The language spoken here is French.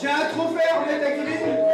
J'ai un trophée en fait à Kevin